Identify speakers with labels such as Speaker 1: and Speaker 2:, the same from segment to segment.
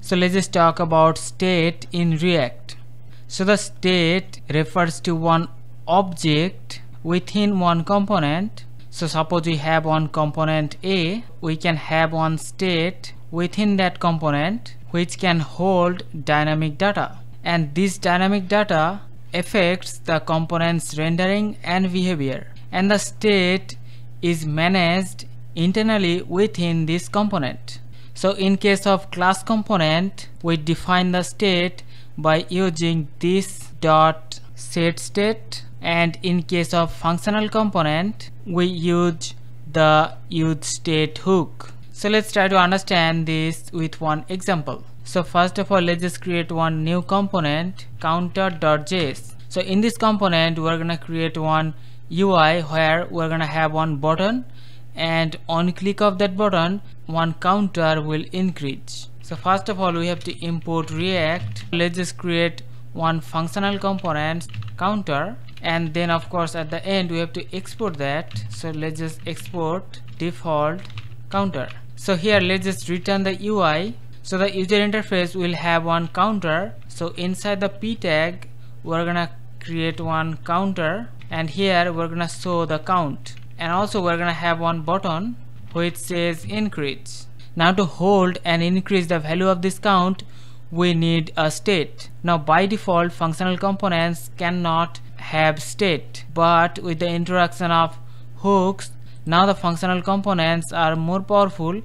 Speaker 1: So let's just talk about state in React. So the state refers to one object within one component. So suppose we have one component A, we can have one state within that component which can hold dynamic data. And this dynamic data affects the component's rendering and behavior. And the state is managed internally within this component. So in case of class component, we define the state by using this dot set state and in case of functional component, we use the use state hook. So let's try to understand this with one example. So first of all, let's just create one new component counter.js. So in this component, we're gonna create one UI where we're gonna have one button and on click of that button one counter will increase. So first of all we have to import react. Let's just create one functional component counter and then of course at the end we have to export that. So let's just export default counter. So here let's just return the UI so the user interface will have one counter. So inside the p tag we're gonna create one counter. And here we're gonna show the count and also we're gonna have one button which says increase. Now to hold and increase the value of this count we need a state. Now by default functional components cannot have state but with the introduction of hooks now the functional components are more powerful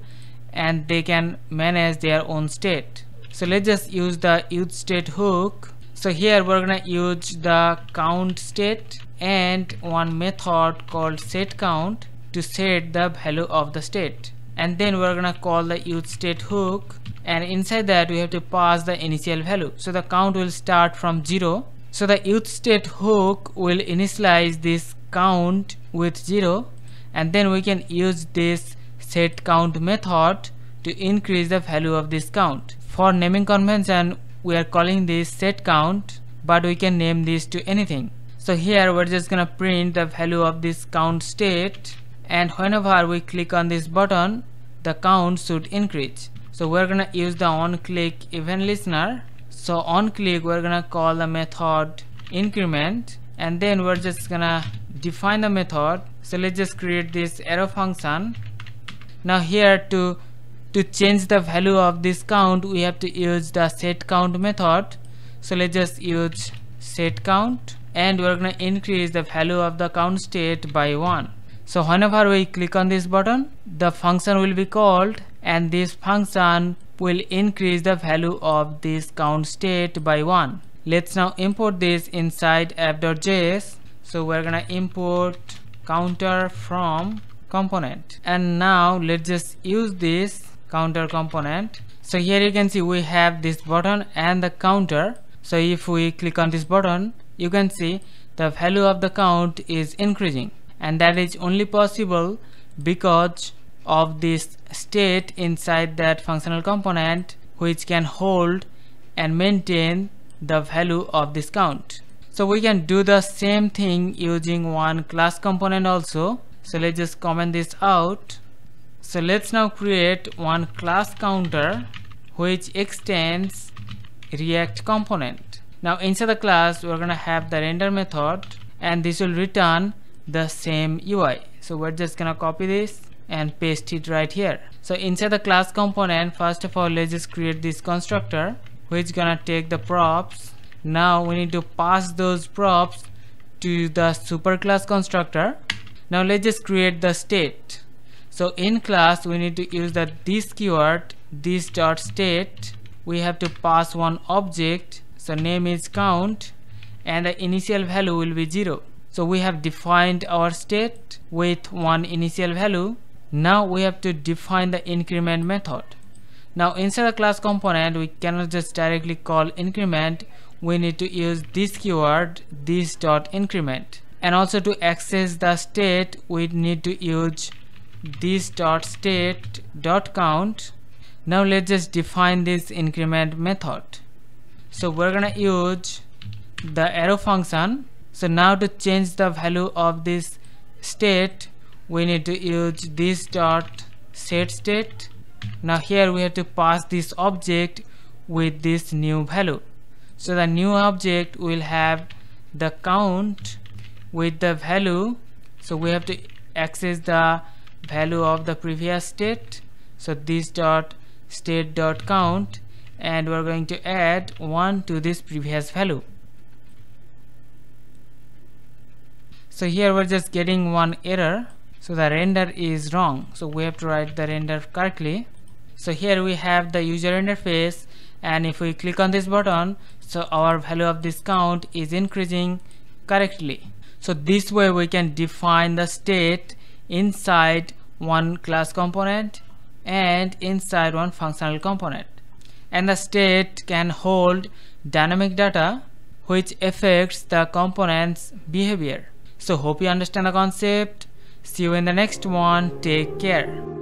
Speaker 1: and they can manage their own state. So let's just use the use state hook. So here we're gonna use the count state and one method called set count to set the value of the state. And then we're gonna call the use state hook and inside that we have to pass the initial value. So the count will start from zero. So the use state hook will initialize this count with zero and then we can use this set count method to increase the value of this count. For naming convention we are calling this set count but we can name this to anything so here we're just gonna print the value of this count state and whenever we click on this button the count should increase. So we're gonna use the on click event listener. So on click we're gonna call the method increment and then we're just gonna define the method. So let's just create this arrow function. Now here to to change the value of this count we have to use the set count method. So let's just use set count and we're going to increase the value of the count state by 1 so whenever we click on this button the function will be called and this function will increase the value of this count state by 1 let's now import this inside app.js so we're gonna import counter from component. And now let's just use this counter component. So here you can see we have this button and the counter. So if we click on this button you can see the value of the count is increasing. And that is only possible because of this state inside that functional component which can hold and maintain the value of this count. So we can do the same thing using one class component also. So let's just comment this out. So let's now create one class counter which extends react component now inside the class we're gonna have the render method and this will return the same UI so we're just gonna copy this and paste it right here. So inside the class component first of all let's just create this constructor which is gonna take the props. Now we need to pass those props to the superclass constructor. Now let's just create the state. So in class we need to use the this keyword this dot state. We have to pass one object so name is count and the initial value will be 0 so we have defined our state with one initial value. Now we have to define the increment method. Now inside the class component we cannot just directly call increment. We need to use this keyword this dot increment. And also to access the state we need to use this dot state dot count. Now let's just define this increment method so we're gonna use the arrow function. So now to change the value of this state we need to use this dot set state. Now here we have to pass this object with this new value. So the new object will have the count with the value. So we have to access the value of the previous state. So this dot state dot count and we're going to add 1 to this previous value. So here we're just getting one error. So the render is wrong. So we have to write the render correctly. So here we have the user interface. And if we click on this button so our value of this count is increasing correctly. So this way we can define the state inside one class component and inside one functional component and the state can hold dynamic data which affects the component's behavior. So hope you understand the concept. See you in the next one. Take care